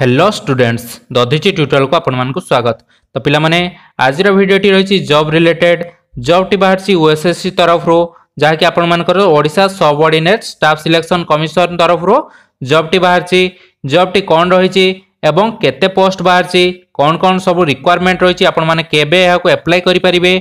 hello students Dadhichi ଟ୍ୟୁଟୋରିଆଲକୁ ଆପଣମାନଙ୍କୁ ସ୍ୱାଗତ ତ ପିଲାମାନେ ଆଜିର ଭିଡ଼ିଓଟି ରହିଛି ଜବ୍ ରିଲେଟେଡ଼୍ ଜବ୍ଟି ବାହାରିଛି ଓଏସ୍ଏସ୍ସି ତରଫରୁ ଯାହାକି ଆପଣମାନଙ୍କର Odisha subordinate staff selection commission ତରଫରୁ ଜବ୍ଟି ବାହାରିଛି ଜବ୍ଟି କ'ଣ ରହିଛି ଏବଂ କେତେ ପୋଷ୍ଟ ବାହାରିଛି କ'ଣ କ'ଣ ସବୁ ରିକ୍ୱାରମେଣ୍ଟ ରହିଛି ଆପଣମାନେ କେବେ ଏହାକୁ ଆପ୍ଲାଏ କରିପାରିବେ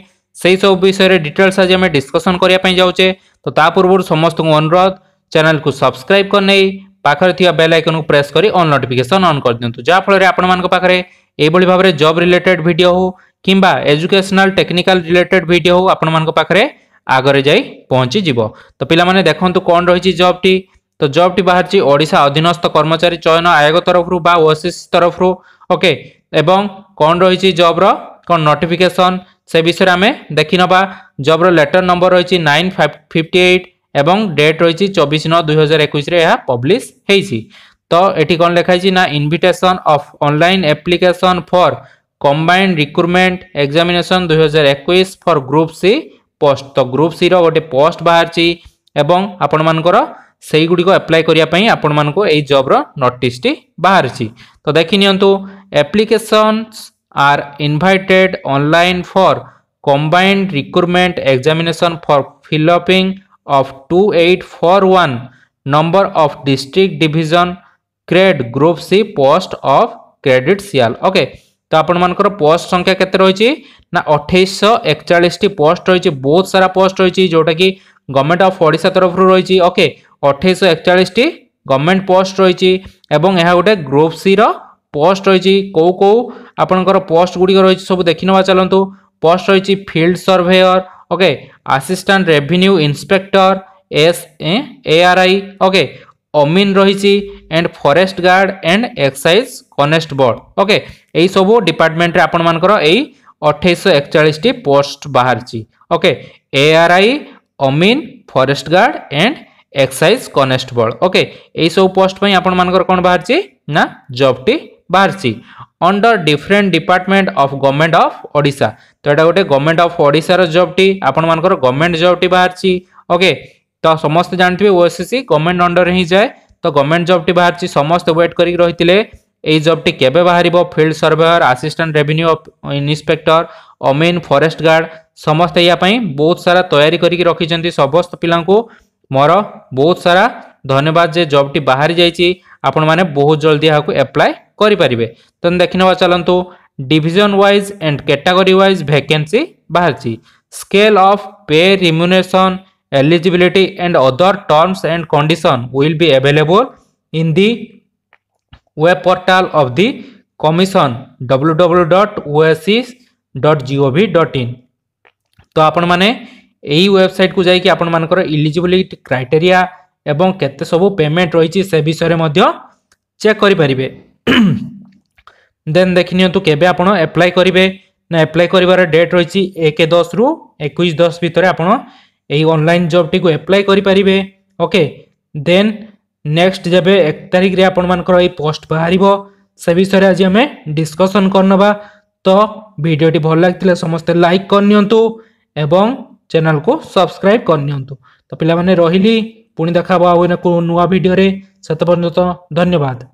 ସେହି ସବୁ ବିଷୟରେ ଡିଟେଲ୍ସ ଆଜି ଆମେ ଡିସ୍କସନ୍ କରିବା ପାଇଁ ଯାଉଛେ ତ ତା ପୂର୍ବରୁ ସମସ୍ତଙ୍କୁ ଅନୁରୋଧ ଚ୍ୟାନେଲକୁ ସବସ୍କ୍ରାଇବ୍ କରିନେଇ ପାଖରେ ଥିବା ବେଲ୍ ଆଇକନ୍କୁ ପ୍ରେସ୍ କରି ଅନ୍ ନୋଟିଫିକେସନ୍ ଅନ୍ କରିଦିଅନ୍ତୁ ଯାହାଫଳରେ ଆପଣମାନଙ୍କ ପାଖରେ ଏଇଭଳି ଭାବରେ ଜବ୍ ରିଲେଟେଡ୍ ଭିଡ଼ିଓ ହେଉ କିମ୍ବା ଏଜୁକେସନାଲ୍ ଟେକ୍ନିକାଲ୍ ରିଲେଟେଡ୍ ଭିଡ଼ିଓ ହେଉ ଆପଣମାନଙ୍କ ପାଖରେ ଆଗରେ ଯାଇ ପହଞ୍ଚିଯିବ ତ ପିଲାମାନେ ଦେଖନ୍ତୁ କ'ଣ ରହିଛି ଜବ୍ଟି ତ ଜବ୍ଟି ବାହାରିଛି ଓଡ଼ିଶା ଅଧୀନସ୍ଥ କର୍ମଚାରୀ ଚୟନ ଆୟୋଗ ତରଫରୁ ବା ଓଏସିସ୍ ତରଫରୁ ଓକେ ଏବଂ କ'ଣ ରହିଛି ଜବ୍ର କ'ଣ ନୋଟିଫିକେସନ୍ ସେ ବିଷୟରେ ଆମେ ଦେଖିନେବା ଜବ୍ର ଲେଟର୍ ନମ୍ବର ରହିଛି ନାଇନ୍ ଫିଫ୍ଟି ଏଇଟ୍ এবং ডেট রয়েছে চবিশ নয় দুই হাজার একুশে এ পব্লিশ হয়েছি তো এটি কোণ লেখা হয়েছে না invitation of online application for combined recruitment examination দুই হাজার একুশ ফর গ্রুপ সি পোস্ট তো গ্রুপ সির গোটে পোস্ট বাহারছি এবং আপনার সেইগুড়ি আপ্লাই করা আপনার এই জব্র নোটিসটি বাহারছি তো দেখি new applications are invited online for combined recruitment examination for fill upping of 2841 number of district division grade group C post of credential okay তো আপনার পোস্ট সংখ্যা কেতে রয়েছে না অঠেইশ একচাশটি পোস্ট রয়েছে বহুত সারা পোস্ট রয়েছে যেটা কি গভর্নমেন্ট অফ ওড়শা তরফর রয়েছে ওকে অঠেইশ একচাশটি গভর্নমেন্ট পোস্ট রয়েছে এবং এ গোটে গ্রুপ সি পোস্ট রয়েছে কেউ কেউ আপনার পোস্ট গুড়ি রয়েছে সব দেখি নেওয়া চলতু পোস্ট রয়েছে field surveyor okay assistant revenue inspector S ARI okay Amin রয়েছে and forest guard and excise constable okay এই সব ডিপার্টমেন্টে আপনার এই অঠেইশশো একচাশটি post বাহারছি okay ARI amin forest guard and excise constable okay এই সব পোস্ট পাই আপনার কোণ বাহারছি না জবটি ବାହାରିଛି under different department of government of Odisha ତ ଏଇଟା ଗୋଟେ ଗଭର୍ଣ୍ଣମେଣ୍ଟ ଅଫ୍ ଓଡ଼ିଶାର ଜବ୍ଟି ଆପଣମାନଙ୍କର ଗଭର୍ଣ୍ଣମେଣ୍ଟ ଜବ୍ଟି ବାହାରିଛି ଓକେ ତ ସମସ୍ତେ ଜାଣିଥିବେ ଓଏସ୍ଏସ୍ସି ଗଭର୍ଣ୍ଣମେଣ୍ଟ ଅଣ୍ଡରରେ ହିଁ ଯାଏ ତ ଗଭର୍ଣ୍ଣମେଣ୍ଟ ଜବ୍ଟି ବାହାରିଛି ସମସ୍ତେ ୱେଟ୍ କରିକି ରହିଥିଲେ এই জবটি কেবে বাহার field surveyor assistant revenue inspector amin forest guard সমস্তে ইয়াপাই বহুত সারা তৈরি করি রকিছেন সমস্ত পিলা মোর বহুত সারা ধন্যবাদ যে জবটি বাহারি যাইছি ଆପଣମାନେ ବହୁତ ଜଲ୍ଦି ଏହାକୁ ଆପ୍ଲାଏ କରିପାରିବେ ତ ଦେଖିନେବା ଚାଲନ୍ତୁ division wise and category wise vacancy ବାହାରିଛି scale of pay remuneration eligibility and other terms and condition will be available in the web portal of the commission www.oasis.gov.in तो आपण मैने यही वेबसाइट को जाकि आपण मानकर इलिजिबिलिटी क्राइटेरिया ଏବଂ କେତେ ସବୁ ପେମେଣ୍ଟ ରହିଛି ସେ ବିଷୟରେ ମଧ୍ୟ ଚେକ୍ କରିପାରିବେ ଦେନ୍ ଦେଖିନିଅନ୍ତୁ କେବେ ଆପଣ ଆପ୍ଲାଏ କରିବେ ନା ଆପ୍ଲାଏ କରିବାର ଡେଟ୍ ରହିଛି ଏକ ଦଶରୁ ଏକୋଇଶ ଦଶ ଭିତରେ ଆପଣ ଏହି ଅନଲାଇନ୍ ଜବ୍ଟିକୁ ଆପ୍ଲାଏ କରିପାରିବେ ଓକେ ଦେନ୍ ନେକ୍ସଟ ଯେବେ ଏକ ତାରିଖରେ ଆପଣମାନଙ୍କର ଏହି ପୋଷ୍ଟ ବାହାରିବ ସେ ବିଷୟରେ ଆଜି ଆମେ ଡିସ୍କସନ୍ କରିନେବା ତ ଭିଡ଼ିଓଟି ଭଲ ଲାଗିଥିଲେ ସମସ୍ତେ ଲାଇକ୍ କରିନିଅନ୍ତୁ ଏବଂ ଚ୍ୟାନେଲକୁ ସବସ୍କ୍ରାଇବ୍ କରିନିଅନ୍ତୁ ତ ପିଲାମାନେ ରହିଲି पुनि देखाबो अनि को नुवा भिडियो रे सथबर धन्यवाद